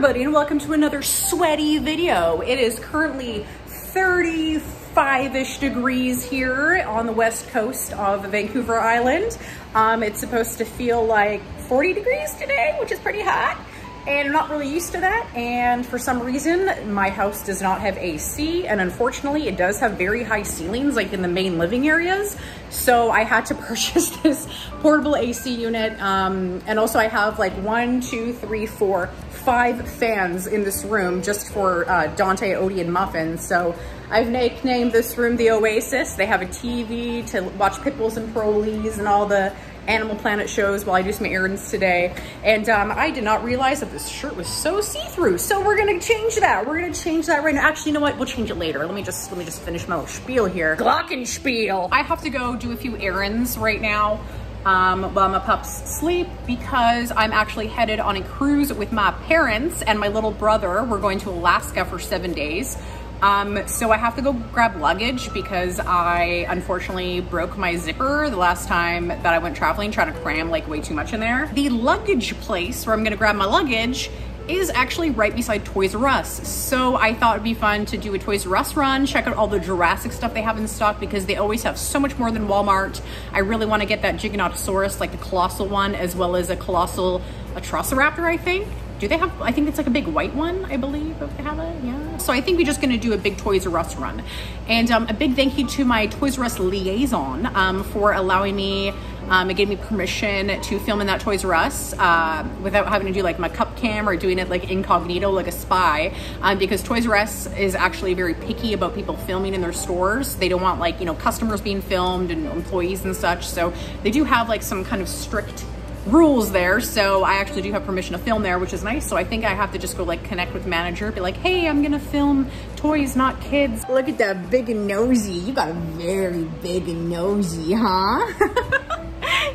everybody and welcome to another sweaty video. It is currently 35-ish degrees here on the west coast of Vancouver Island. Um, it's supposed to feel like 40 degrees today, which is pretty hot and I'm not really used to that. And for some reason, my house does not have AC. And unfortunately, it does have very high ceilings, like in the main living areas. So I had to purchase this portable AC unit. Um, and also I have like one, two, three, four, five fans in this room just for uh, Dante, Odie, and Muffin. So I've nicknamed this room the Oasis. They have a TV to watch Pitbulls and Parolees and all the Animal Planet shows while I do some errands today. And um, I did not realize that this shirt was so see-through. So we're gonna change that. We're gonna change that right now. Actually, you know what? We'll change it later. Let me just let me just finish my little spiel here. Glockenspiel. I have to go do a few errands right now um, while my pups sleep because I'm actually headed on a cruise with my parents and my little brother. We're going to Alaska for seven days. Um, so I have to go grab luggage because I unfortunately broke my zipper the last time that I went traveling, trying to cram like way too much in there. The luggage place where I'm gonna grab my luggage is actually right beside Toys R Us. So I thought it'd be fun to do a Toys R Us run, check out all the Jurassic stuff they have in stock because they always have so much more than Walmart. I really wanna get that Giganotosaurus, like the colossal one, as well as a colossal Atrociraptor, I think. Do they have, I think it's like a big white one, I believe, if they have it, yeah. So I think we're just gonna do a big Toys R Us run. And um, a big thank you to my Toys R Us liaison um, for allowing me, um, it gave me permission to film in that Toys R Us uh, without having to do like my cup cam or doing it like incognito like a spy um, because Toys R Us is actually very picky about people filming in their stores. They don't want like, you know, customers being filmed and employees and such. So they do have like some kind of strict rules there. So I actually do have permission to film there, which is nice. So I think I have to just go like connect with manager, be like, hey, I'm gonna film toys, not kids. Look at that big and nosy. You got a very big and nosy, huh?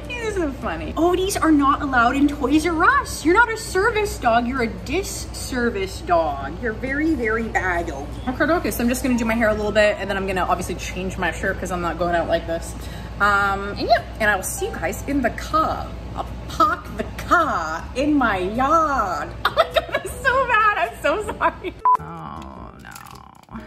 He's so funny. Oh, these are not allowed in Toys R Us. You're not a service dog, you're a disservice dog. You're very, very bad. Okay, so I'm just gonna do my hair a little bit and then I'm gonna obviously change my shirt because I'm not going out like this. Um, and yeah, and I will see you guys in the car. I'll park the car in my yard. Oh my God, I'm so bad. I'm so sorry. Oh, no.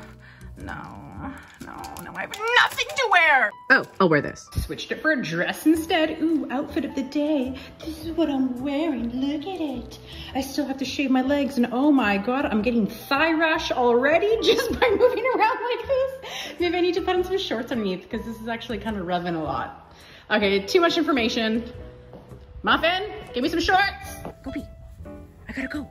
No, no, no, I have nothing to wear. Oh, I'll wear this. Switched it for a dress instead. Ooh, outfit of the day. This is what I'm wearing. Look at it. I still have to shave my legs and oh my God, I'm getting thigh rash already just by moving around like this. Maybe I need to put on some shorts underneath because this is actually kind of rubbing a lot. Okay, too much information. Muffin, give me some shorts. Go pee. I gotta go.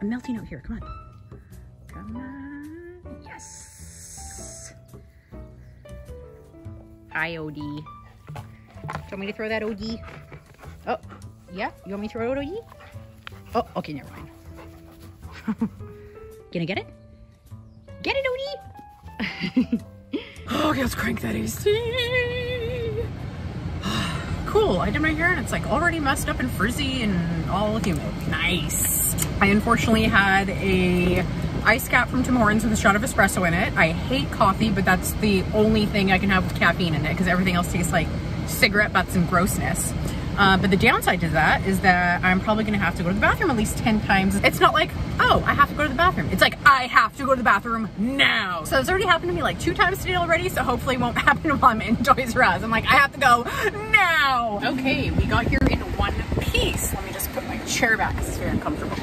I'm melting out here. Come on. Come on. Yes. Hi, Odie. Do you want me to throw that Odie? Oh, yeah? You want me to throw it, Odie? Oh, okay, never mind. Gonna get it? Get it, Odie? okay, let's crank that AC cool. I did my hair and it's like already messed up and frizzy and all humid. Nice. I unfortunately had a ice cap from Tim Hortons with a shot of espresso in it. I hate coffee, but that's the only thing I can have with caffeine in it because everything else tastes like cigarette butts and grossness. Uh, but the downside to that is that I'm probably gonna have to go to the bathroom at least 10 times. It's not like, oh, I have to go to the bathroom. It's like, I have to go to the bathroom now. So it's already happened to me like two times today already, so hopefully it won't happen while I'm in Toys R Us. I'm like, I have to go Okay, we got here in one piece. Let me just put my chair back because it's very uncomfortable.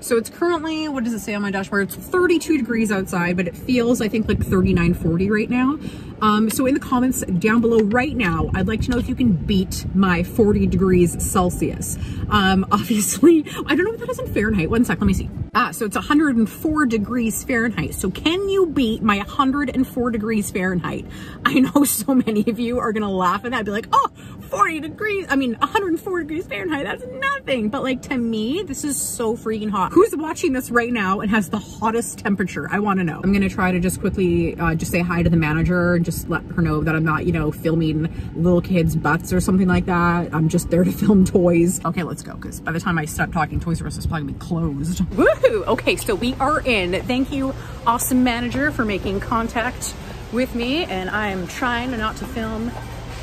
So it's currently, what does it say on my dashboard? It's 32 degrees outside, but it feels, I think, like 39, 40 right now. Um, so in the comments down below right now, I'd like to know if you can beat my 40 degrees Celsius. Um, obviously, I don't know what that is in Fahrenheit. One sec, let me see. Ah, so it's 104 degrees Fahrenheit. So can you beat my 104 degrees Fahrenheit? I know so many of you are gonna laugh at that, be like, oh, 40 degrees, I mean, 104 degrees Fahrenheit, that's nothing. But like to me, this is so freaking hot. Who's watching this right now and has the hottest temperature? I wanna know. I'm gonna try to just quickly uh, just say hi to the manager and just let her know that I'm not, you know, filming little kids' butts or something like that. I'm just there to film toys. Okay, let's go, because by the time I stop talking, Toys R Us is probably gonna be closed. Woohoo! Okay, so we are in. Thank you, awesome manager, for making contact with me, and I'm trying not to film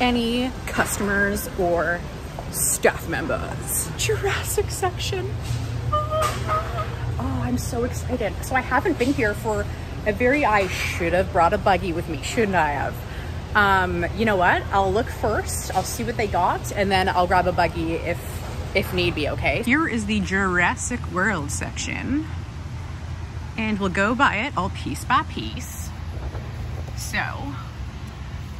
any customers or staff members. Jurassic section. Oh, I'm so excited. So I haven't been here for a very, I should have brought a buggy with me, shouldn't I have? Um, you know what? I'll look first, I'll see what they got, and then I'll grab a buggy if, if need be, okay? Here is the Jurassic World section, and we'll go by it all piece by piece. So,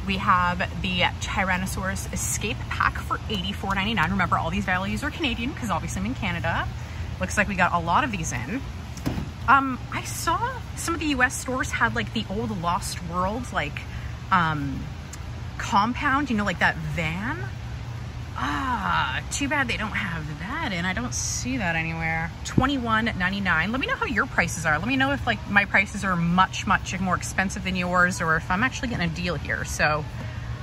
we have the Tyrannosaurus Escape Pack for $84.99. Remember, all these values are Canadian because obviously I'm in Canada. Looks like we got a lot of these in. Um, I saw some of the US stores had like the old Lost World, like, um, compound, you know, like that van. Ah, too bad they don't have that and I don't see that anywhere. $21.99. Let me know how your prices are. Let me know if like my prices are much, much more expensive than yours or if I'm actually getting a deal here. So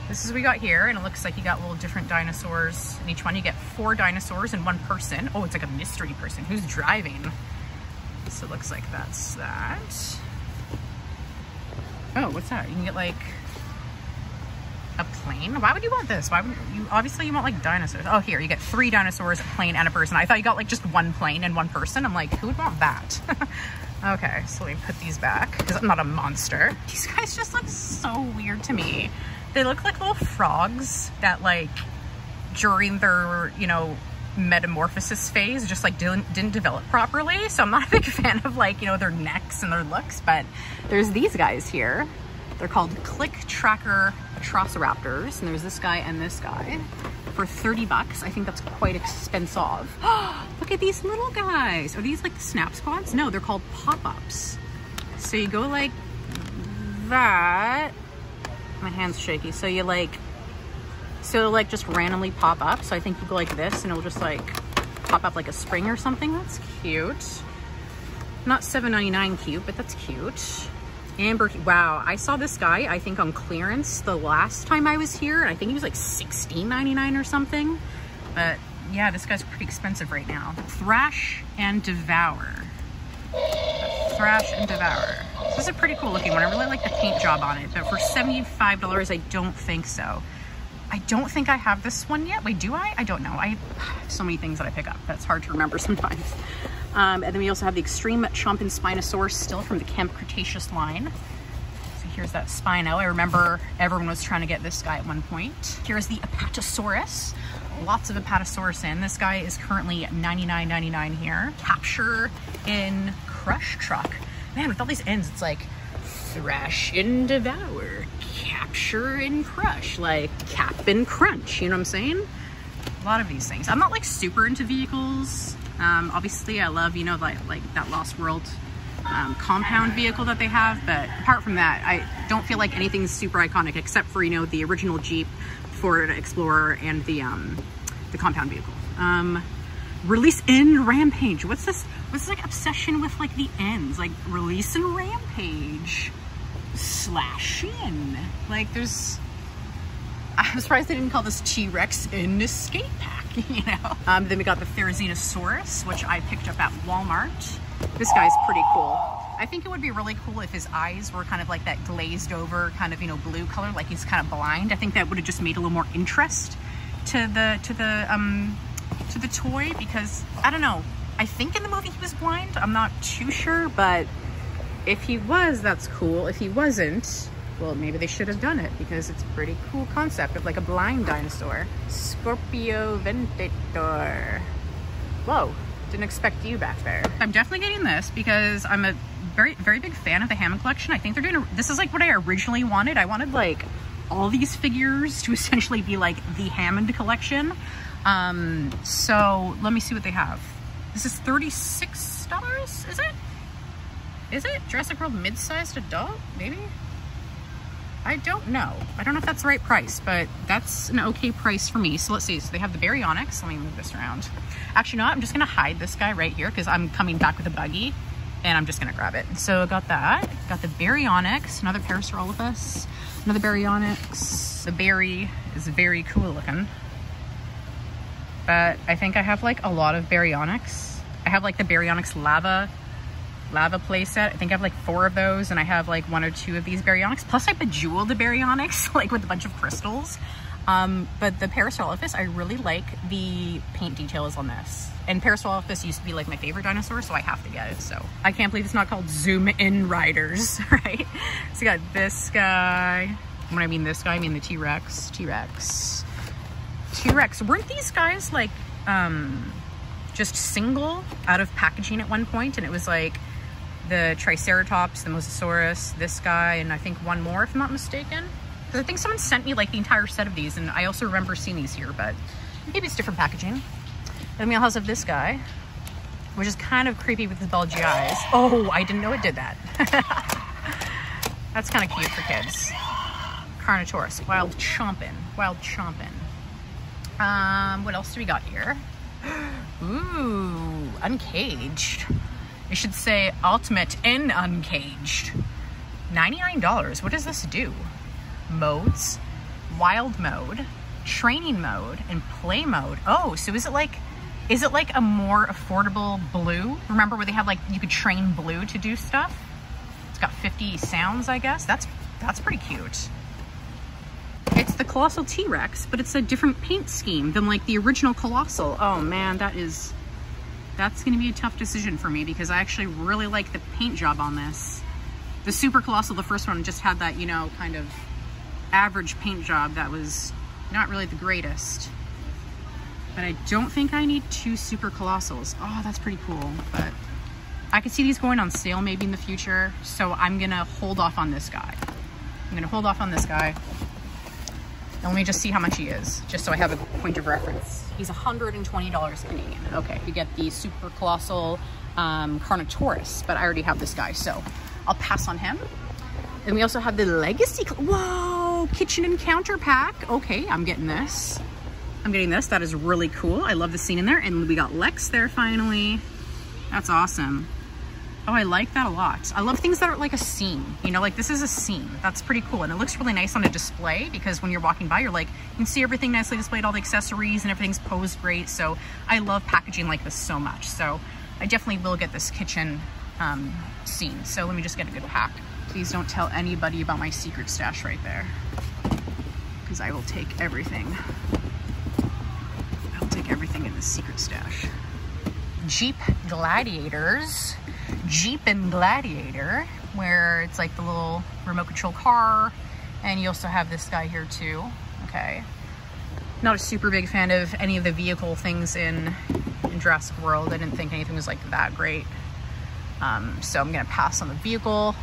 this is what we got here and it looks like you got little different dinosaurs in each one. You get four dinosaurs and one person. Oh, it's like a mystery person. Who's driving? So it looks like that's that. Oh, what's that? You can get like plane? Why would you want this? Why would you, obviously you want like dinosaurs. Oh, here, you get three dinosaurs, a plane, and a person. I thought you got like just one plane and one person. I'm like, who would want that? okay, so let me put these back because I'm not a monster. These guys just look so weird to me. They look like little frogs that like during their, you know, metamorphosis phase just like didn't, didn't develop properly. So I'm not a big fan of like, you know, their necks and their looks, but there's these guys here. They're called Click Tracker Atrociraptors. And there's this guy and this guy for 30 bucks. I think that's quite expensive. Look at these little guys. Are these like the snap squads? No, they're called pop-ups. So you go like that. My hand's shaky. So you like, so it'll like just randomly pop up. So I think you go like this and it'll just like pop up like a spring or something. That's cute. Not $7.99 cute, but that's cute. Amber, wow, I saw this guy, I think on clearance the last time I was here. I think he was like $16.99 or something. But yeah, this guy's pretty expensive right now. Thrash and Devour. Thrash and Devour. This is a pretty cool looking one. I really like the paint job on it, but for $75, I don't think so. I don't think I have this one yet. Wait, do I? I don't know. I have so many things that I pick up. That's hard to remember sometimes. Um, and then we also have the Extreme Chomp and Spinosaurus still from the Camp Cretaceous line. So here's that Spino. I remember everyone was trying to get this guy at one point. Here's the Apatosaurus. Lots of Apatosaurus in. This guy is currently $99.99 here. Capture in Crush Truck. Man, with all these ends, it's like thrash and devour, capture and crush, like cap and crunch, you know what I'm saying? A lot of these things. I'm not like super into vehicles. Um, obviously I love, you know, like, like that Lost World um, compound vehicle that they have, but apart from that, I don't feel like anything's super iconic except for, you know, the original Jeep, Ford Explorer, and the, um, the compound vehicle. Um, release in Rampage. What's this? What's this like obsession with like the ends? Like release and Rampage slash in. Like there's, I'm surprised they didn't call this T-Rex in escape pack, you know? Um, then we got the Therizinosaurus, which I picked up at Walmart. This guy's pretty cool. I think it would be really cool if his eyes were kind of like that glazed over kind of, you know, blue color, like he's kind of blind. I think that would have just made a little more interest to the, to the, um, to the toy because I don't know. I think in the movie he was blind. I'm not too sure, but if he was, that's cool. If he wasn't, well, maybe they should have done it because it's a pretty cool concept of like a blind dinosaur. Scorpio Ventator. Whoa, didn't expect you back there. I'm definitely getting this because I'm a very, very big fan of the Hammond collection. I think they're doing, a, this is like what I originally wanted. I wanted like all these figures to essentially be like the Hammond collection. Um, so let me see what they have. This is $36, is it? Is it Jurassic World mid-sized adult? Maybe? I don't know. I don't know if that's the right price, but that's an okay price for me. So let's see. So they have the Baryonyx. Let me move this around. Actually, no, I'm just going to hide this guy right here because I'm coming back with a buggy and I'm just going to grab it. So I got that. Got the Baryonyx, another Parasaurolophus, another Baryonyx. The berry is very cool looking. But I think I have like a lot of Baryonyx. I have like the Baryonyx Lava lava playset. I think I have like four of those and I have like one or two of these baryonyx. Plus I bejeweled the baryonyx like with a bunch of crystals. Um, but the Parasaurolophus, I really like the paint details on this. And Parasaurolophus used to be like my favorite dinosaur, so I have to get it. So I can't believe it's not called Zoom In Riders, right? So you got this guy. When I mean this guy, I mean the T-Rex. T-Rex. T-Rex. Weren't these guys like um, just single out of packaging at one point? And it was like the Triceratops, the Mosasaurus, this guy, and I think one more, if I'm not mistaken. Because I think someone sent me like the entire set of these, and I also remember seeing these here, but maybe it's different packaging. Then we also have this guy, which is kind of creepy with his bulgy eyes. Oh, I didn't know it did that. That's kind of cute for kids. Carnotaurus, wild chompin', wild chompin'. Um, what else do we got here? Ooh, uncaged. It should say ultimate and uncaged. $99. What does this do? Modes, wild mode, training mode, and play mode. Oh, so is it like is it like a more affordable blue? Remember where they have like you could train blue to do stuff? It's got 50 sounds, I guess. That's that's pretty cute. It's the Colossal T-Rex, but it's a different paint scheme than like the original Colossal. Oh man, that is that's gonna be a tough decision for me because I actually really like the paint job on this. The Super Colossal, the first one, just had that, you know, kind of average paint job that was not really the greatest. But I don't think I need two Super Colossals. Oh, that's pretty cool. But I could see these going on sale maybe in the future. So I'm gonna hold off on this guy. I'm gonna hold off on this guy. And let me just see how much he is, just so I have a point of reference. He's $120 Canadian. Okay, you get the Super Colossal um, Carnotaurus, but I already have this guy, so I'll pass on him. And we also have the Legacy, whoa, Kitchen and counter Pack. Okay, I'm getting this. I'm getting this, that is really cool. I love the scene in there. And we got Lex there finally. That's awesome. Oh, I like that a lot. I love things that are like a scene, you know, like this is a scene. That's pretty cool. And it looks really nice on a display because when you're walking by, you're like, you can see everything nicely displayed, all the accessories and everything's posed great. So I love packaging like this so much. So I definitely will get this kitchen um, scene. So let me just get a good pack. Please don't tell anybody about my secret stash right there because I will take everything. I'll take everything in the secret stash. Jeep Gladiators Jeep and Gladiator, where it's like the little remote control car. And you also have this guy here too. Okay. Not a super big fan of any of the vehicle things in, in Jurassic World. I didn't think anything was like that great. Um, so I'm gonna pass on the vehicle.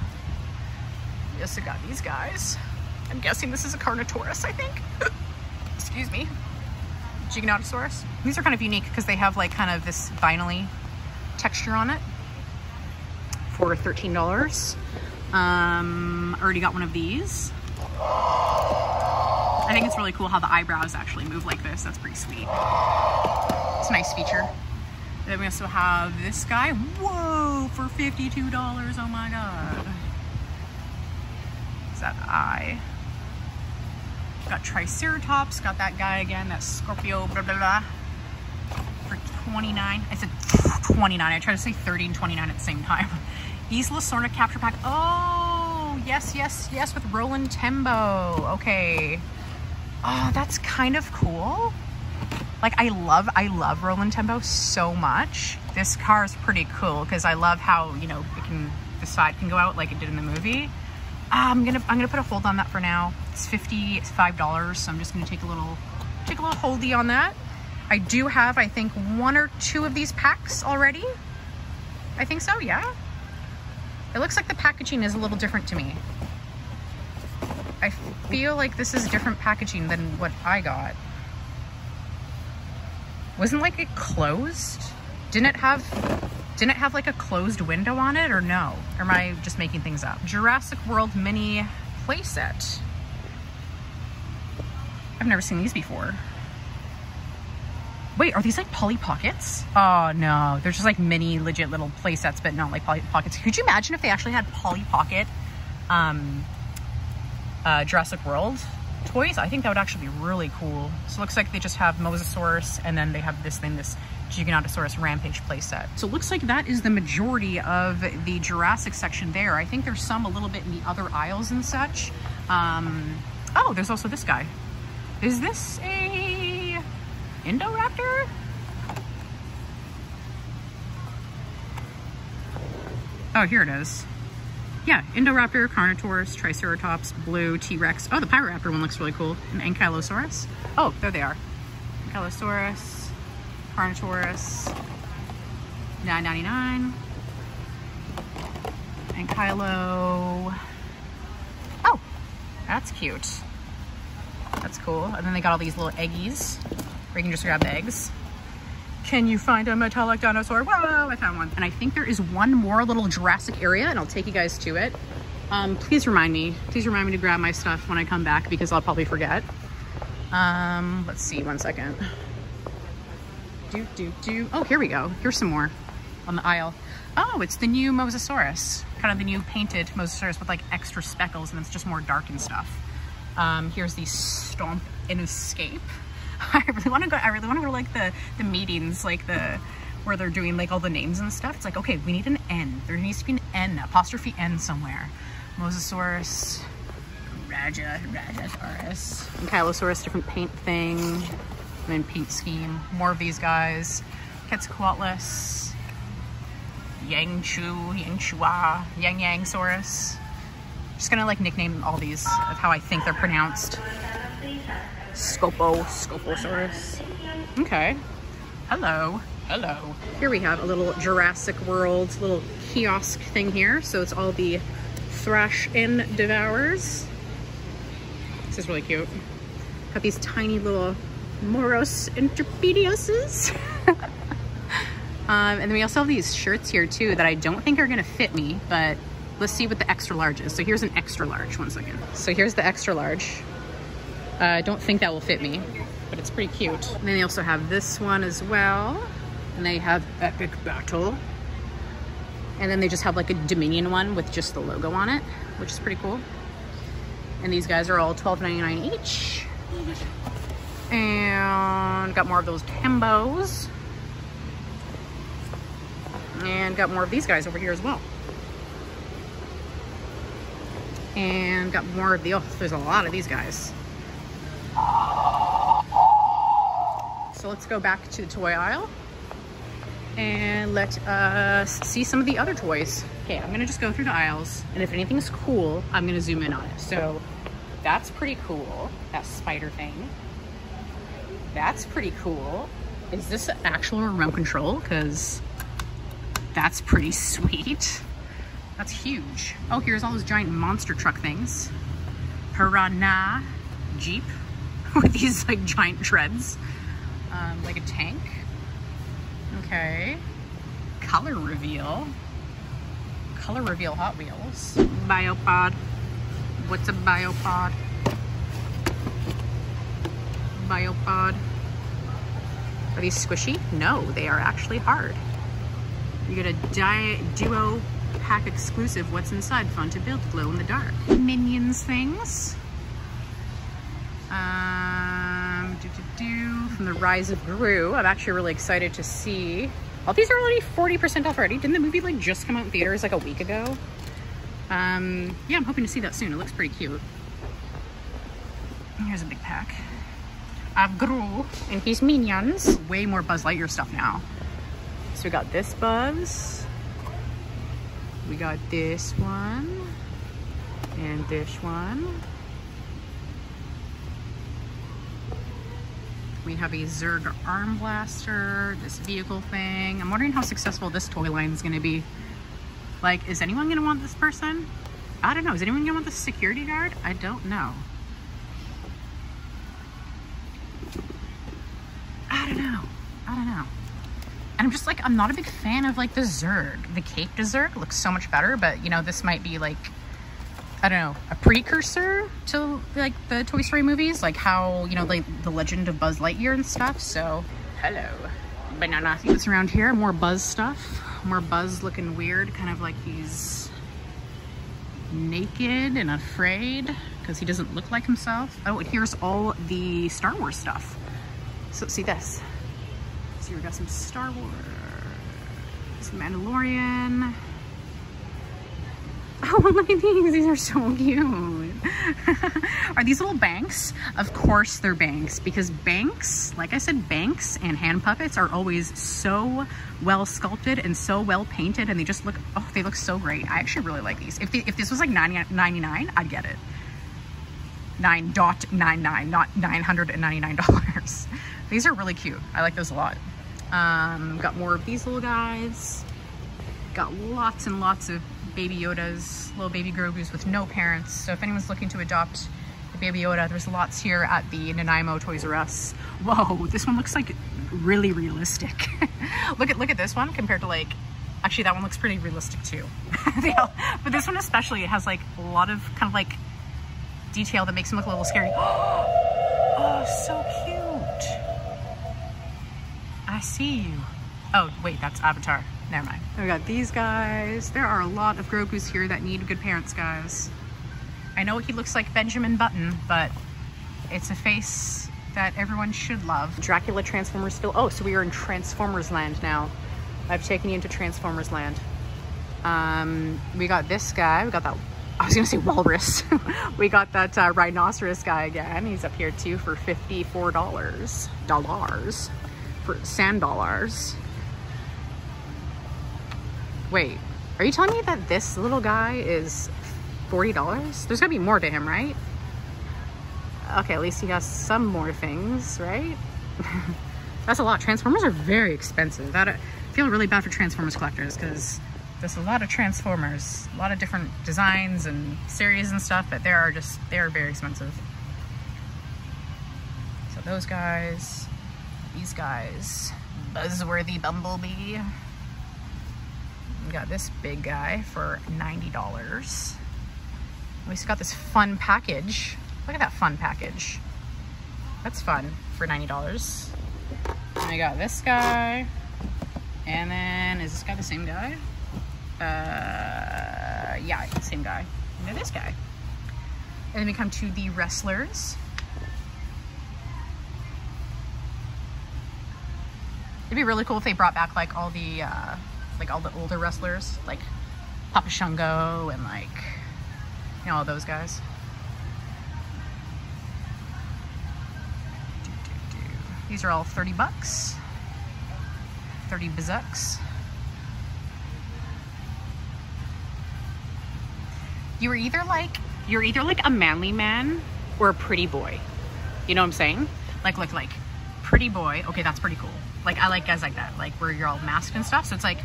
Yes, I got these guys. I'm guessing this is a Carnotaurus, I think. Excuse me. Giganotosaurus. These are kind of unique because they have like kind of this vinyl texture on it for $13. Um, already got one of these. I think it's really cool how the eyebrows actually move like this. That's pretty sweet. It's a nice feature. Then we also have this guy. Whoa, for $52. Oh my God. Is that eye? Got Triceratops, got that guy again, that Scorpio, blah, blah, blah. For 29, I said 29, I tried to say 30 and 29 at the same time. Isla Sorna Capture Pack. Oh, yes, yes, yes, with Roland Tembo. Okay. Oh, that's kind of cool. Like, I love, I love Roland Tembo so much. This car is pretty cool because I love how, you know, it can, the side can go out like it did in the movie. Uh, I'm gonna, I'm gonna put a hold on that for now. It's $55, so I'm just gonna take a little, take a little holdy on that. I do have, I think, one or two of these packs already. I think so, yeah. It looks like the packaging is a little different to me. I feel like this is different packaging than what I got. Wasn't like it closed? Didn't it have, didn't it have like a closed window on it or no? Or am I just making things up? Jurassic World mini playset. I've never seen these before. Wait, are these like Polly Pockets? Oh no, they're just like mini legit little play sets, but not like Polly Pockets. Could you imagine if they actually had Polly Pocket um, uh, Jurassic World toys? I think that would actually be really cool. So it looks like they just have Mosasaurus and then they have this thing, this Giganotosaurus Rampage playset. So it looks like that is the majority of the Jurassic section there. I think there's some a little bit in the other aisles and such. Um, oh, there's also this guy. Is this a Indoraptor? Oh, here it is. Yeah, Indoraptor, Carnotaurus, Triceratops, Blue, T-Rex. Oh, the Pyroraptor one looks really cool. An Ankylosaurus. Oh, there they are. Ankylosaurus, Carnotaurus, 9.99. Ankylo. Oh, that's cute. That's cool. And then they got all these little eggies where you can just grab eggs. Can you find a metallic dinosaur? Whoa, I found one. And I think there is one more little Jurassic area and I'll take you guys to it. Um, please remind me, please remind me to grab my stuff when I come back because I'll probably forget. Um, let's see, one second. Do, do, do. Oh, here we go. Here's some more on the aisle. Oh, it's the new Mosasaurus. Kind of the new painted Mosasaurus with like extra speckles and it's just more dark and stuff. Um, here's the Stomp and Escape. I really want to go. I really want to go to like the the meetings, like the where they're doing like all the names and stuff. It's like okay, we need an N. There needs to be an N, apostrophe N somewhere. Mosasaurus, Raja, Rajasaurus, Ankylosaurus, different paint thing, and then paint scheme. More of these guys. Quetzalcoatlus, Yangchu, Yangchua, Yang Yangsaurus. Just gonna like nickname all these of how I think they're pronounced. Scopo, Scoposaurus. Okay. Hello. Hello. Here we have a little Jurassic World little kiosk thing here. So it's all the Thrash and Devours. This is really cute. Got these tiny little Moros Interpedioses. um, and then we also have these shirts here too that I don't think are gonna fit me, but let's see what the extra large is. So here's an extra large, one second. So here's the extra large. Uh, I don't think that will fit me, but it's pretty cute. And then they also have this one as well. And they have Epic Battle. And then they just have like a Dominion one with just the logo on it, which is pretty cool. And these guys are all $12.99 each. And got more of those Tembos. And got more of these guys over here as well. And got more of the, oh, there's a lot of these guys. So let's go back to the toy aisle and let us see some of the other toys. Okay, I'm gonna just go through the aisles and if anything's cool, I'm gonna zoom in on it. So that's pretty cool, that spider thing. That's pretty cool. Is this an actual remote control? Because that's pretty sweet. That's huge. Oh, here's all those giant monster truck things. Piranha Jeep with these like giant treads, um, like a tank. Okay. Color reveal. Color reveal Hot Wheels. Biopod. What's a biopod? Biopod. Are these squishy? No, they are actually hard. You get a diet duo pack exclusive What's Inside Fun to Build Glow in the Dark. Minions things. Um, the Rise of Gru. I'm actually really excited to see. All these are already 40% off already. Didn't the movie like just come out in theaters like a week ago? Um, yeah, I'm hoping to see that soon. It looks pretty cute. Here's a big pack of Gru and his minions. Way more Buzz Lightyear stuff now. So we got this Buzz. We got this one. And this one. We have a Zurg arm blaster, this vehicle thing. I'm wondering how successful this toy line is gonna be. Like, is anyone gonna want this person? I don't know. Is anyone gonna want the security guard? I don't know. I don't know. I don't know. And I'm just like, I'm not a big fan of like the Zurg. The Cape to Zurg looks so much better, but you know, this might be like I don't know, a precursor to like the Toy Story movies, like how, you know, like the legend of Buzz Lightyear and stuff. So, hello, banana. See what's around here, more Buzz stuff. More Buzz looking weird, kind of like he's naked and afraid because he doesn't look like himself. Oh, and here's all the Star Wars stuff. So see this. So we got some Star Wars, some Mandalorian, Oh, look at these. These are so cute. are these little banks? Of course they're banks because banks, like I said, banks and hand puppets are always so well sculpted and so well painted and they just look, oh, they look so great. I actually really like these. If, if this was like 90, 99, I'd get it. 9.99, not $999. these are really cute. I like those a lot. Um, got more of these little guys. Got lots and lots of baby Yodas, little baby Grogu's with no parents. So if anyone's looking to adopt a baby Yoda, there's lots here at the Nanaimo Toys R Us. Whoa, this one looks like really realistic. look at look at this one compared to like, actually that one looks pretty realistic too. but this one especially, it has like a lot of kind of like detail that makes him look a little scary. Oh, so cute. I see you. Oh, wait, that's Avatar. Never mind. We got these guys. There are a lot of Grogu's here that need good parents, guys. I know he looks like Benjamin Button, but it's a face that everyone should love. Dracula Transformers still. Oh, so we are in Transformers land now. I've taken you into Transformers land. Um, we got this guy. We got that. I was gonna say walrus. we got that uh, rhinoceros guy again. He's up here too for fifty-four dollars. Dollars for sand dollars. Wait, are you telling me that this little guy is $40? There's gotta be more to him, right? Okay, at least he has some more things, right? That's a lot. Transformers are very expensive. That I feel really bad for Transformers collectors because there's a lot of Transformers, a lot of different designs and series and stuff, but they are just, they are very expensive. So those guys, these guys, Buzzworthy Bumblebee. We got this big guy for $90. We just got this fun package. Look at that fun package. That's fun for $90. And I got this guy. And then, is this guy the same guy? Uh, yeah, same guy. And then this guy. And then we come to the wrestlers. It'd be really cool if they brought back like all the uh, like all the older wrestlers, like Papa Shango and like, you know, all those guys. These are all 30 bucks. 30 bazucks. You are either like, you're either like a manly man or a pretty boy. You know what I'm saying? Like, look, like, pretty boy. Okay, that's pretty cool. Like, I like guys like that, like where you're all masked and stuff. So it's like,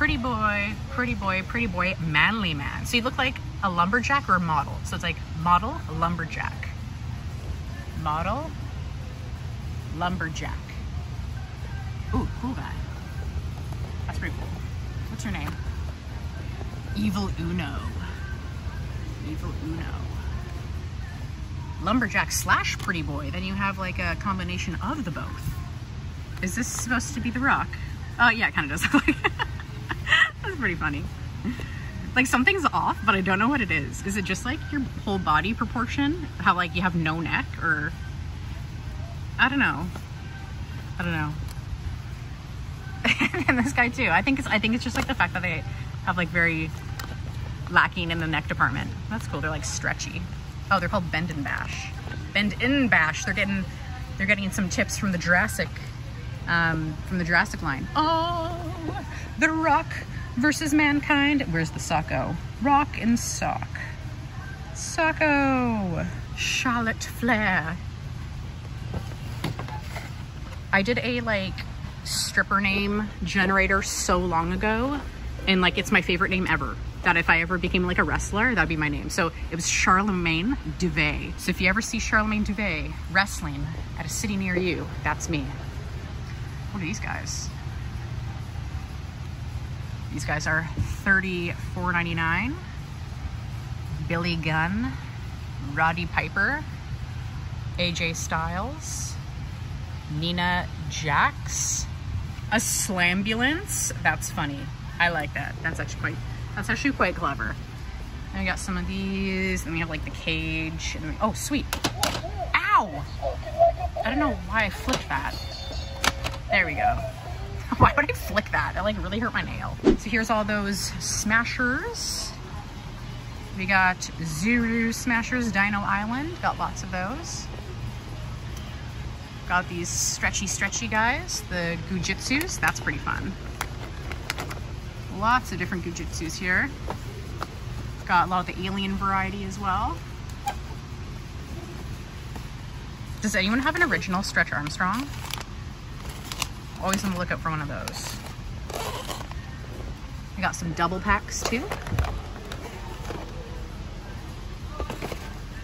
pretty boy, pretty boy, pretty boy, manly man. So you look like a lumberjack or a model. So it's like model, lumberjack. Model, lumberjack. Ooh, cool guy. That's pretty cool. What's her name? Evil Uno. Evil Uno. Lumberjack slash pretty boy. Then you have like a combination of the both. Is this supposed to be the rock? Oh yeah, it kind of does look like pretty funny. Like something's off, but I don't know what it is. Is it just like your whole body proportion? How like you have no neck or I don't know. I don't know. and this guy too. I think it's I think it's just like the fact that they have like very lacking in the neck department. That's cool. They're like stretchy. Oh, they're called Bend and Bash. Bend in Bash. They're getting they're getting some tips from the Jurassic um, from the Jurassic line. Oh, the Rock versus Mankind. Where's the Socko? Rock and Sock. Socko. Charlotte Flair. I did a like stripper name generator so long ago and like it's my favorite name ever that if I ever became like a wrestler that'd be my name so it was Charlemagne Duvet so if you ever see Charlemagne Duvet wrestling at a city near you that's me what are these guys these guys are $34.99. Billy Gunn, Roddy Piper, AJ Styles, Nina Jax, a slambulance. That's funny. I like that. That's actually quite, that's actually quite clever. And we got some of these, and we have like the cage. And we, oh, sweet. Ow! I don't know why I flipped that. There we go. Why would I flick that? That like really hurt my nail. So here's all those smashers. We got Zuru Smashers Dino Island. Got lots of those. Got these stretchy, stretchy guys, the Goo Jit Zus. That's pretty fun. Lots of different Goo Jit Zus here. Got a lot of the alien variety as well. Does anyone have an original Stretch Armstrong? Always on the lookout for one of those. We got some double packs too.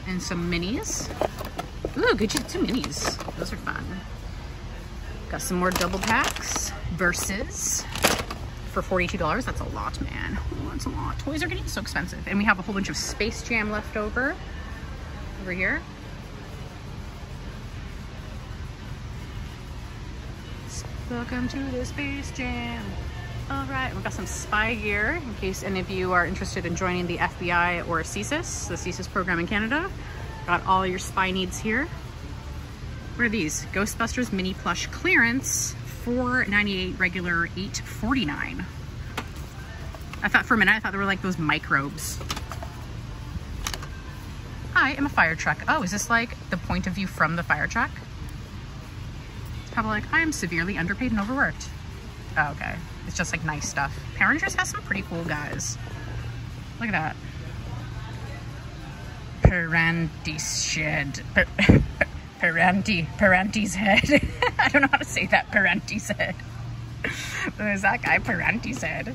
And some minis. Ooh, good you two minis. Those are fun. Got some more double packs. Versus for $42. That's a lot, man. Oh, that's a lot. Toys are getting so expensive. And we have a whole bunch of Space Jam left over. Over here. Welcome to the Space Jam. All right, we've got some spy gear in case any of you are interested in joining the FBI or CSIS, the CSIS program in Canada. Got all your spy needs here. What are these? Ghostbusters mini plush clearance, $4.98 regular, $8.49. I thought for a minute, I thought they were like those microbes. I am a fire truck. Oh, is this like the point of view from the fire truck? Probably like, I am severely underpaid and overworked. Oh, okay. It's just like nice stuff. Power Rangers has some pretty cool guys. Look at that. Peranti's shed. Per Peranti. Head. I don't know how to say that. Peranti's head. Who's that guy? Peranti's head.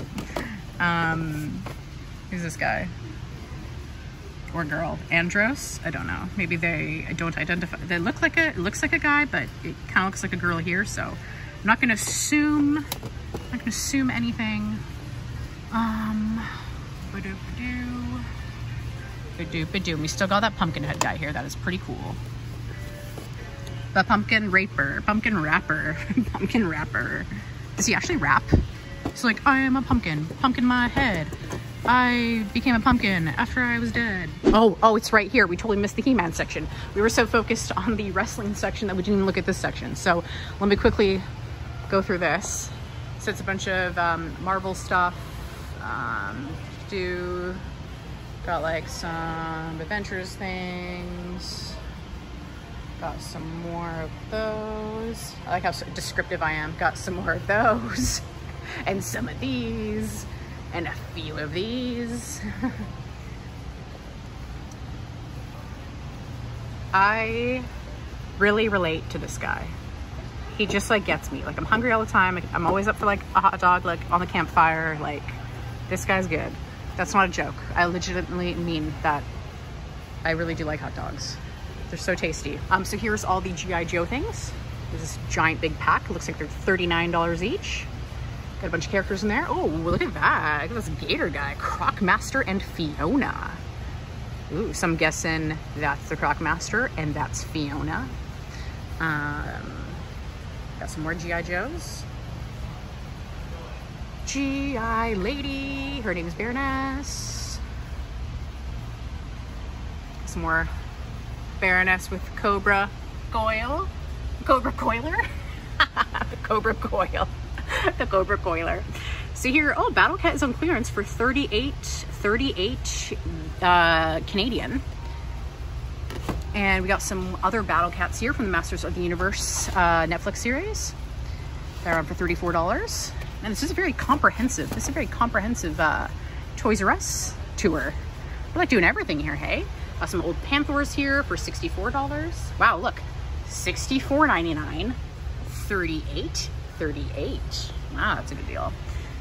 Um, who's this guy? Or girl? Andros? I don't know. Maybe they don't identify. They look like a, it looks like a guy, but it kind of looks like a girl here. So I'm not going to assume, I'm not going to assume anything. Um, ba-doo-ba-doo. Ba-doo-ba-doo. We still got that pumpkin head guy here. That is pretty cool. The pumpkin raper, pumpkin rapper, pumpkin rapper. Does he actually rap? He's like, I am a pumpkin, pumpkin my head. I became a pumpkin after I was dead. Oh, oh, it's right here. We totally missed the He-Man section. We were so focused on the wrestling section that we didn't even look at this section. So let me quickly go through this. So it's a bunch of um, Marvel stuff. Um, do, got like some adventures things. Got some more of those. I like how descriptive I am. Got some more of those. and some of these. And a few of these. I really relate to this guy. He just like gets me. Like I'm hungry all the time. I'm always up for like a hot dog like on the campfire. Like this guy's good. That's not a joke. I legitimately mean that I really do like hot dogs. They're so tasty. Um, so here's all the G.I. Joe things. There's this giant big pack. It looks like they're $39 each. Got a bunch of characters in there. Oh, look at that. Look at this gator guy. Crocmaster and Fiona. Ooh, so I'm guessing that's the Crocmaster and that's Fiona. Um, got some more G.I. Joes. G.I. Lady. Her name is Baroness. Some more Baroness with Cobra Coil. Cobra Coiler? the Cobra Coil. the Cobra Coiler. So here, oh, Battle Cat is on clearance for 38, 38 uh, Canadian. And we got some other Battle Cats here from the Masters of the Universe uh, Netflix series. They're on for $34. And this is a very comprehensive, this is a very comprehensive uh, Toys R Us tour. We're like doing everything here, hey? Got some old Panthers here for $64. Wow, look, $64.99, 38 38 Wow, that's a good deal.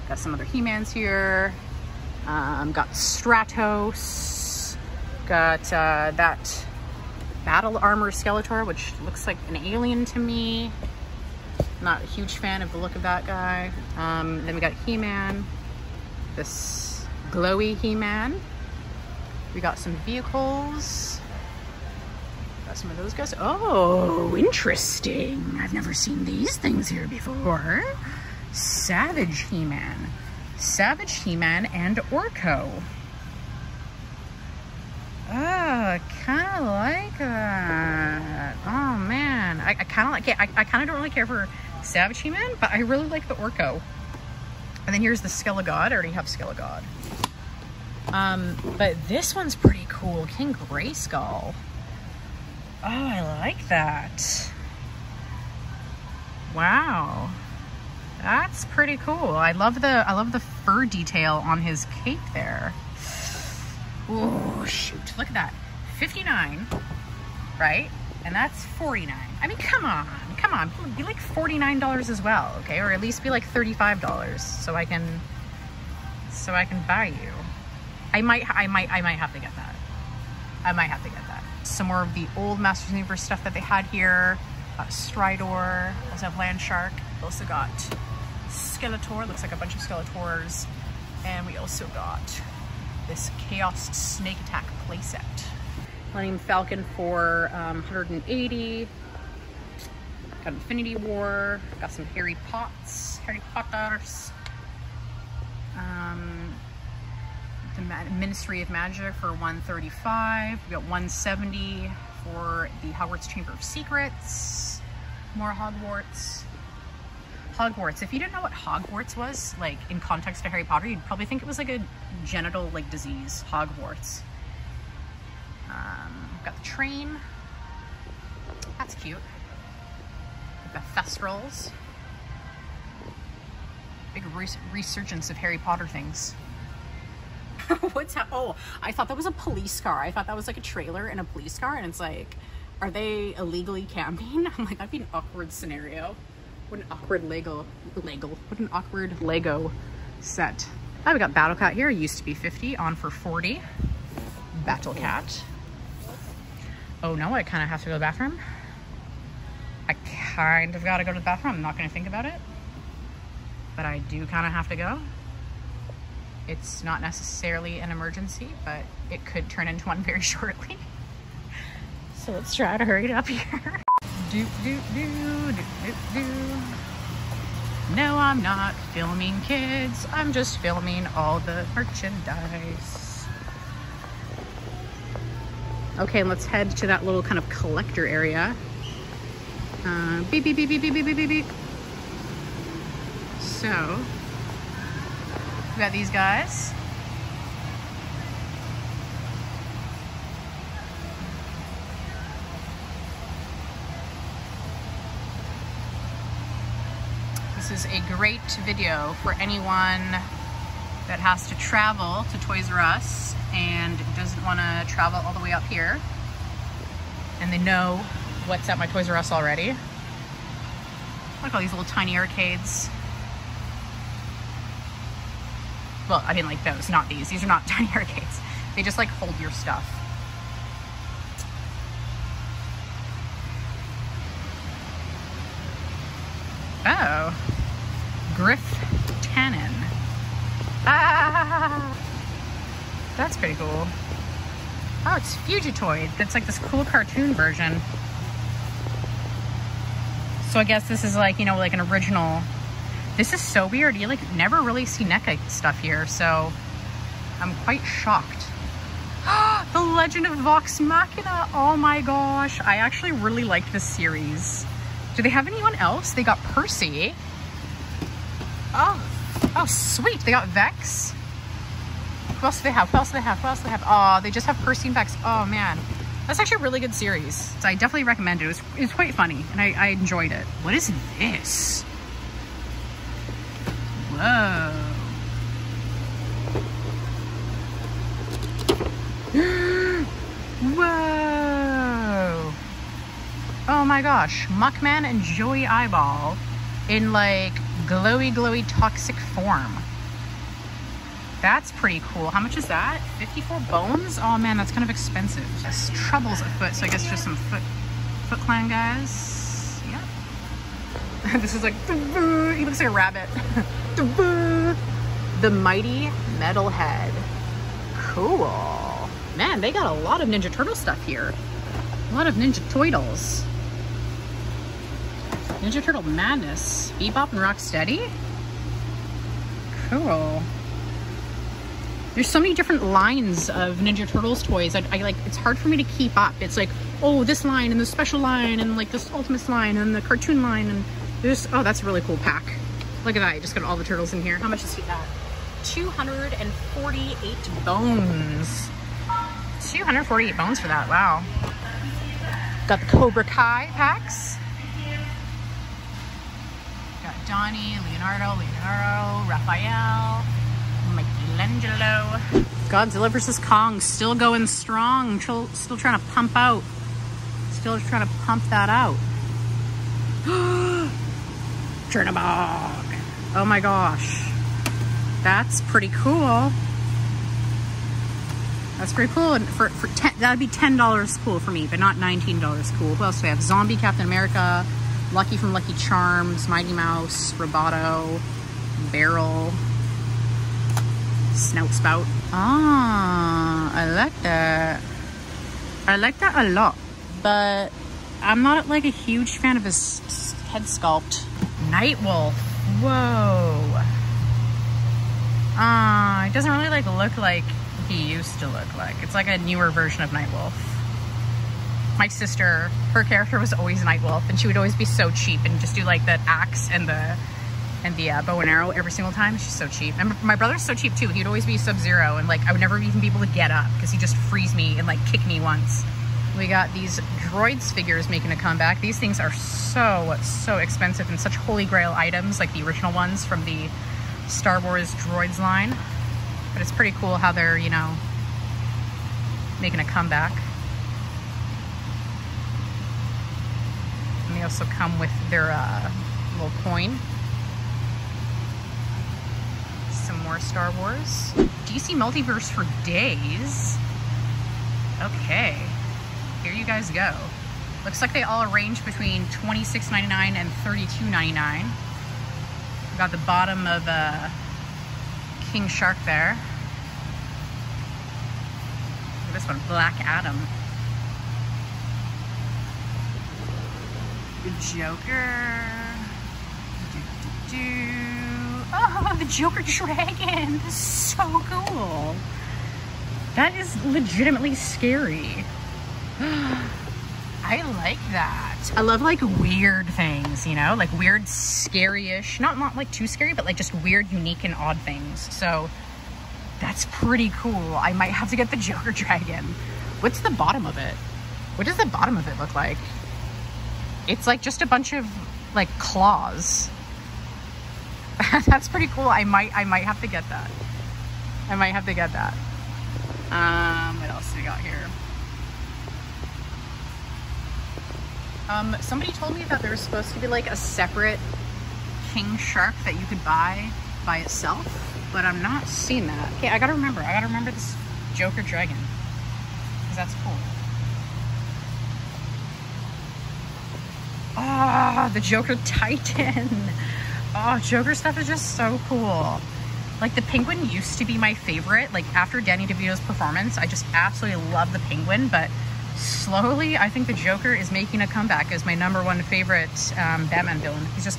Got some other He-Mans here. Um, got Stratos. Got uh, that Battle Armor Skeletor, which looks like an alien to me. Not a huge fan of the look of that guy. Um, then we got He-Man. This glowy He-Man. We got some vehicles. Got some of those guys. Oh, interesting. I've never seen these things here before. Savage He-Man. Savage He-Man and Orko. Oh, I kind of like that. Oh, man. I, I kind of like it. I, I kind of don't really care for Savage He-Man, but I really like the Orko. And then here's the Skelegod. I already have Skelegod. Um, but this one's pretty cool. King Grayskull. Oh, I like that. Wow. That's pretty cool. I love the I love the fur detail on his cape there. Oh, shoot. Look at that. 59, right? And that's 49. I mean, come on. Come on. Be like $49 as well, okay? Or at least be like $35 so I can so I can buy you. I might I might I might have to get that. I might have to get that. Some more of the old Masters Universe stuff that they had here. Uh, Stridor, also have Land Shark. Also got Skeletor, looks like a bunch of Skeletors. And we also got this Chaos Snake Attack playset. Millennium Falcon for um, 180. Got Infinity War. Got some Harry Pots, Harry Potters. Um, the Ministry of Magic for 135. We got 170 for the Hogwarts Chamber of Secrets. More Hogwarts. Hogwarts. If you didn't know what Hogwarts was, like in context to Harry Potter, you'd probably think it was like a genital like disease. Hogwarts. Um, got the train. That's cute. The Thestrals. Big res resurgence of Harry Potter things. What's that? Oh, I thought that was a police car. I thought that was like a trailer and a police car, and it's like, are they illegally camping? I'm like, that'd be an awkward scenario. What an awkward Lego, Lego, what an awkward Lego set. Oh, we got Battle Cat here. Used to be 50, on for 40. Battle Cat. Oh no, I kind of have to go to the bathroom. I kind of got to go to the bathroom. I'm not going to think about it. But I do kind of have to go. It's not necessarily an emergency, but it could turn into one very shortly. So let's try to hurry it up here. do, do, do, do, do, do. No, I'm not filming kids. I'm just filming all the merchandise. Okay, let's head to that little kind of collector area. Uh, beep, beep, beep, beep, beep, beep, beep, beep. So, we got these guys. This is a great video for anyone that has to travel to Toys R Us and doesn't want to travel all the way up here. And they know what's at my Toys R Us already. Look at all these little tiny arcades. Well, I didn't like those, not these. These are not tiny arcades. They just like hold your stuff. Oh. Griff Tannen. Ah! That's pretty cool. Oh, it's Fugitoid. That's like this cool cartoon version. So I guess this is like, you know, like an original. This is so weird. You like never really see NECA stuff here, so I'm quite shocked. the Legend of Vox Machina. Oh my gosh. I actually really liked this series. Do they have anyone else? They got Percy. Oh, oh, sweet. They got Vex. Who else do they have? Who else do they have? Who else do they have? Oh, they just have Percy and Vex. Oh, man. That's actually a really good series. So I definitely recommend it. It was, it was quite funny, and I, I enjoyed it. What is this? Whoa. Oh my gosh. Muckman and Joey Eyeball in like glowy, glowy toxic form. That's pretty cool. How much is that? 54 bones? Oh man, that's kind of expensive. This trouble's afoot, so I guess just some foot, foot clan guys. Yeah. this is like, he looks like a rabbit. the Mighty Metalhead. Cool. Man, they got a lot of Ninja Turtle stuff here. A lot of Ninja Toidles. Ninja Turtle Madness. Bebop and Rocksteady? Cool. There's so many different lines of Ninja Turtles toys. I, I, like, it's hard for me to keep up. It's like, oh, this line and the special line and like this Ultimates line and the cartoon line and this. Oh, that's a really cool pack. Look at that. I just got all the turtles in here. How much is that? 248 bones. 248 bones for that, wow. Got the Cobra Kai packs. Got Donnie, Leonardo, Leonardo, Raphael, Michelangelo. Godzilla versus Kong still going strong. Still, still trying to pump out. Still trying to pump that out. Chernobog. Oh my gosh. That's pretty cool. That's pretty cool. And for, for ten, that'd be $10 cool for me, but not $19 cool. Who else do we have? Zombie Captain America, Lucky from Lucky Charms, Mighty Mouse, Roboto, Barrel, Snout Spout. Ah, I like that. I like that a lot, but I'm not like a huge fan of his head sculpt. Nightwolf. Whoa. Ah, uh, it doesn't really like look like he used to look like. It's like a newer version of Nightwolf. My sister, her character was always Nightwolf, and she would always be so cheap and just do like the axe and the and the uh, bow and arrow every single time. She's so cheap. And my brother's so cheap too. He'd always be Sub-Zero, and like I would never even be able to get up because he just freeze me and like kick me once. We got these droids figures making a comeback. These things are so, so expensive and such holy grail items, like the original ones from the Star Wars droids line. But it's pretty cool how they're, you know, making a comeback. And they also come with their uh, little coin. Some more Star Wars. DC Multiverse for days. Okay, here you guys go. Looks like they all range between $26.99 and $32.99. Got the bottom of uh, King Shark there. Look at this one, Black Adam. The Joker. Do, do, do. Oh, the Joker Dragon. This is so cool. That is legitimately scary. I like that. I love like weird things, you know, like weird, scary-ish, not, not like too scary, but like just weird, unique and odd things. So that's pretty cool. I might have to get the Joker Dragon. What's the bottom of it? What does the bottom of it look like? It's like just a bunch of like claws. that's pretty cool. I might, I might have to get that. I might have to get that. Um, what else do we got here? Um, somebody told me that there was supposed to be like a separate king shark that you could buy by itself, but I'm not seeing that. Okay, I gotta remember. I gotta remember this Joker Dragon. Because that's cool. Oh, the Joker Titan. Oh, Joker stuff is just so cool. Like the penguin used to be my favorite. Like after Danny DeVito's performance, I just absolutely love the penguin, but slowly, I think the Joker is making a comeback as my number one favorite um, Batman villain. He's just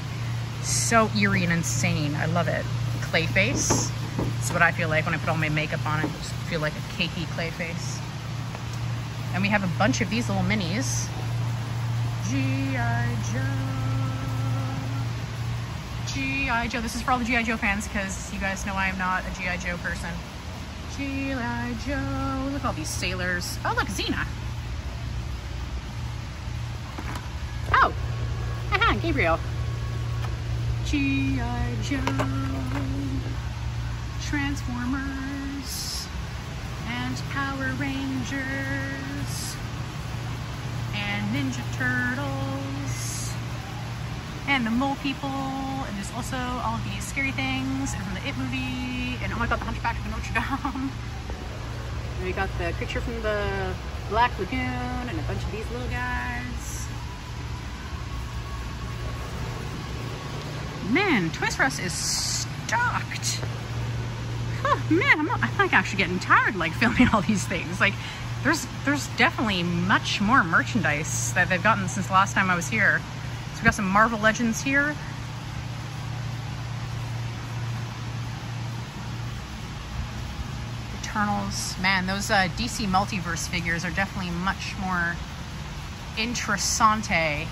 so eerie and insane. I love it. Clayface. It's what I feel like when I put all my makeup on. I just feel like a cakey Clayface. And we have a bunch of these little minis. G.I. Joe. G.I. Joe. This is for all the G.I. Joe fans because you guys know I am not a G.I. Joe person. G.I. Joe. Look at all these sailors. Oh, look, Xena. Gabrielle. G.I. Joe, Transformers, and Power Rangers, and Ninja Turtles, and the Mole People, and there's also all of these scary things, and from the It movie, and oh my god, the Hunchback of Notre Dame. We got the creature from the Black Lagoon, and a bunch of these little guys. Man, Toys R Us is stocked. Oh, man, I'm, not, I'm like actually getting tired like filming all these things. Like there's there's definitely much more merchandise that they've gotten since the last time I was here. So we got some Marvel Legends here. Eternals. Man, those uh, DC Multiverse figures are definitely much more interessante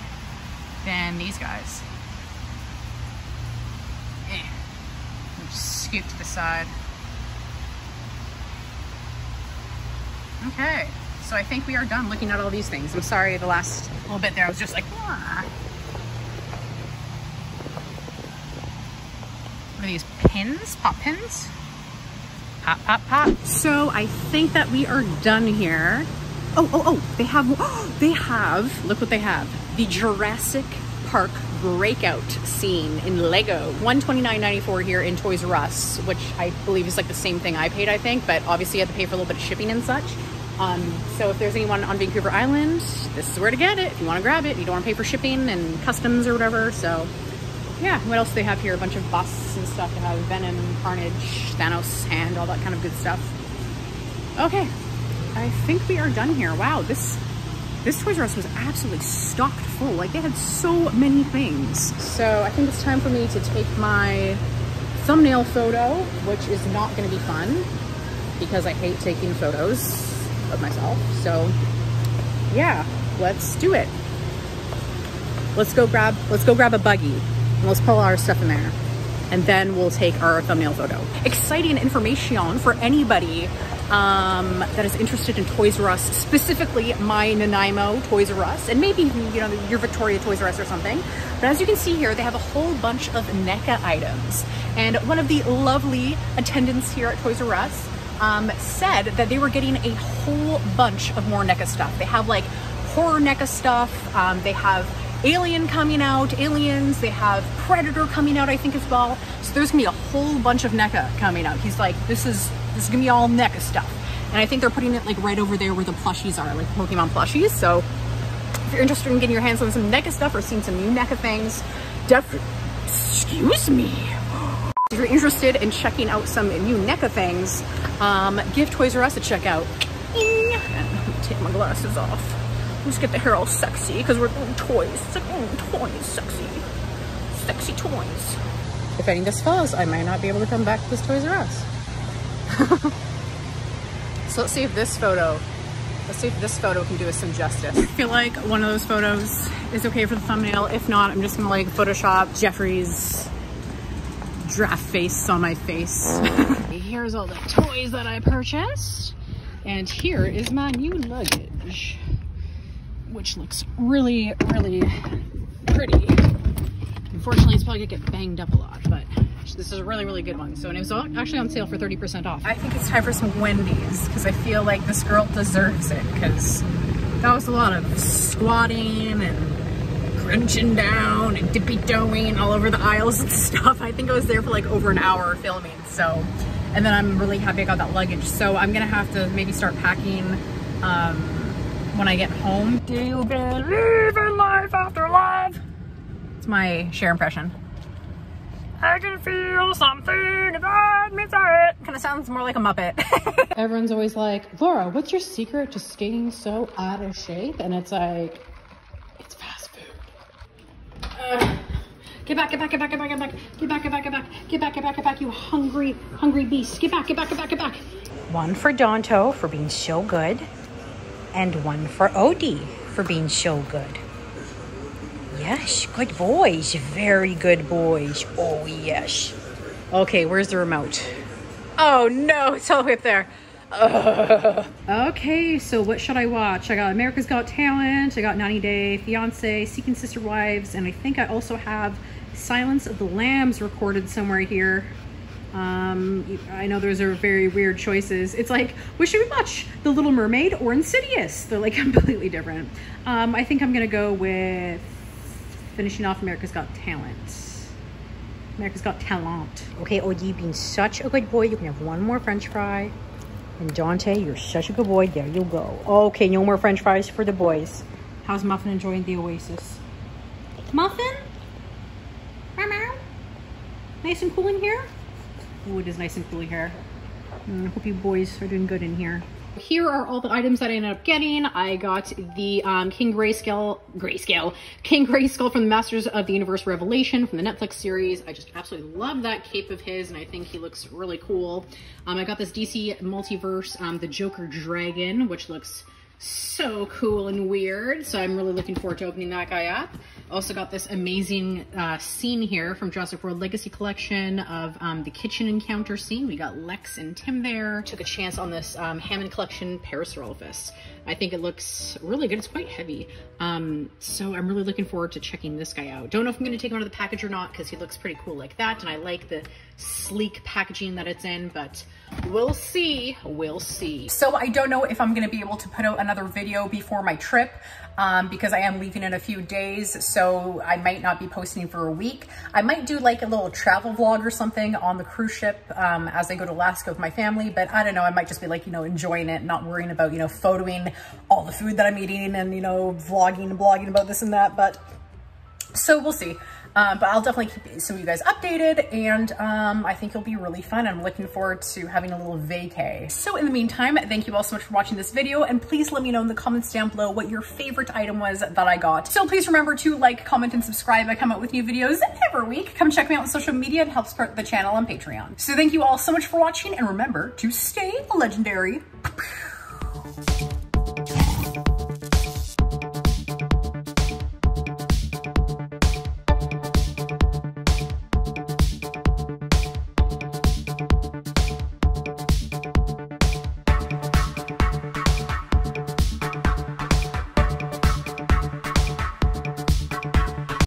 than these guys. to the side. Okay, so I think we are done looking at all these things. I'm sorry the last little bit there, I was just like, ah. What are these, pins, pop pins? Pop, pop, pop. So I think that we are done here. Oh, oh, oh, they have, oh, they have, look what they have. The Jurassic Park breakout scene in Lego. $129.94 here in Toys R Us, which I believe is like the same thing I paid, I think, but obviously you have to pay for a little bit of shipping and such. Um, so if there's anyone on Vancouver Island, this is where to get it if you want to grab it. You don't want to pay for shipping and customs or whatever. So yeah, what else do they have here? A bunch of busts and stuff. They have Venom, Carnage, Thanos hand, all that kind of good stuff. Okay, I think we are done here. Wow, this this Toys R Us was absolutely stocked full. Like they had so many things. So I think it's time for me to take my thumbnail photo, which is not gonna be fun because I hate taking photos of myself. So yeah, let's do it. Let's go grab, let's go grab a buggy and let's pull our stuff in there and then we'll take our thumbnail photo. Exciting information for anybody um, that is interested in Toys R Us, specifically my Nanaimo Toys R Us, and maybe, you know, your Victoria Toys R Us or something. But as you can see here, they have a whole bunch of NECA items. And one of the lovely attendants here at Toys R Us um, said that they were getting a whole bunch of more NECA stuff. They have like horror NECA stuff. Um, they have Alien coming out, Aliens, they have Predator coming out, I think as well. So there's gonna be a whole bunch of NECA coming out. He's like, this is this is gonna be all NECA stuff. And I think they're putting it like right over there where the plushies are, like Pokemon plushies. So if you're interested in getting your hands on some NECA stuff or seeing some new NECA things, definitely, excuse me. If you're interested in checking out some new NECA things, um, give Toys R Us a check out. Take my glasses off. Let's get the hair all sexy because we're doing toys. Mm, toys, sexy. Sexy toys. If any of this falls, I might not be able to come back to this Toys R Us. so let's see if this photo, let's see if this photo can do us some justice. I feel like one of those photos is okay for the thumbnail. If not, I'm just gonna like Photoshop Jeffrey's draft face on my face. Here's all the toys that I purchased. And here is my new luggage which looks really, really pretty. Unfortunately, it's probably gonna get banged up a lot, but this is a really, really good one. So, and it was actually on sale for 30% off. I think it's time for some Wendy's because I feel like this girl deserves it because that was a lot of squatting and crunching down and dippy toeing all over the aisles and stuff. I think I was there for like over an hour filming. So, and then I'm really happy I got that luggage. So I'm gonna have to maybe start packing um, when I get home. Do you believe in life after love? It's my Cher impression. I can feel something that means it. Kind of sounds more like a Muppet. Everyone's always like, Laura, what's your secret to staying so out of shape? And it's like, it's fast food. Uh, get back, get back, get back, get back, get back, get back, get back, get back, get back, get back, get back, you hungry, hungry beast. Get back, get back, get back, get back. One for Dante for being so good and one for Odie for being so good. Yes, good boys. Very good boys. Oh, yes. Okay, where's the remote? Oh, no, it's all the way up there. Okay, so what should I watch? I got America's Got Talent, I got 90 Day Fiance, Seeking Sister Wives, and I think I also have Silence of the Lambs recorded somewhere here. Um, I know those are very weird choices. It's like, what should we watch? The Little Mermaid or Insidious? They're like completely different. Um, I think I'm gonna go with finishing off America's Got Talent. America's Got Talent. Okay, Odie being such a good boy, you can have one more french fry. And Dante, you're such a good boy. There you go. Okay, no more french fries for the boys. How's Muffin enjoying the oasis? Muffin? Nice and cool in here? Oh, it is nice and cool here. Mm, I hope you boys are doing good in here. Here are all the items that I ended up getting. I got the um, King Grayscale, Grayskull, King Grayskull from the Masters of the Universe Revelation from the Netflix series. I just absolutely love that cape of his and I think he looks really cool. Um, I got this DC Multiverse, um, the Joker Dragon, which looks so cool and weird. So I'm really looking forward to opening that guy up. Also got this amazing uh, scene here from Jurassic World Legacy Collection of um, the kitchen encounter scene. We got Lex and Tim there. Took a chance on this um, Hammond Collection Parasaurolophus. I think it looks really good. It's quite heavy. Um, so I'm really looking forward to checking this guy out. Don't know if I'm going to take him out of the package or not because he looks pretty cool like that. And I like the sleek packaging that it's in, but we'll see. We'll see. So I don't know if I'm to be able to put out another video before my trip um, because I am leaving in a few days. So I might not be posting for a week. I might do like a little travel vlog or something on the cruise ship um, as I go to Alaska with my family. But I don't know, I might just be like, you know, enjoying it, not worrying about, you know, photoing all the food that I'm eating and, you know, vlogging and blogging about this and that. But so we'll see. Um, but I'll definitely keep some of you guys updated and um, I think it'll be really fun. I'm looking forward to having a little vacay. So in the meantime, thank you all so much for watching this video and please let me know in the comments down below what your favorite item was that I got. So please remember to like, comment, and subscribe. I come out with new videos every week. Come check me out on social media and help support the channel on Patreon. So thank you all so much for watching and remember to stay legendary.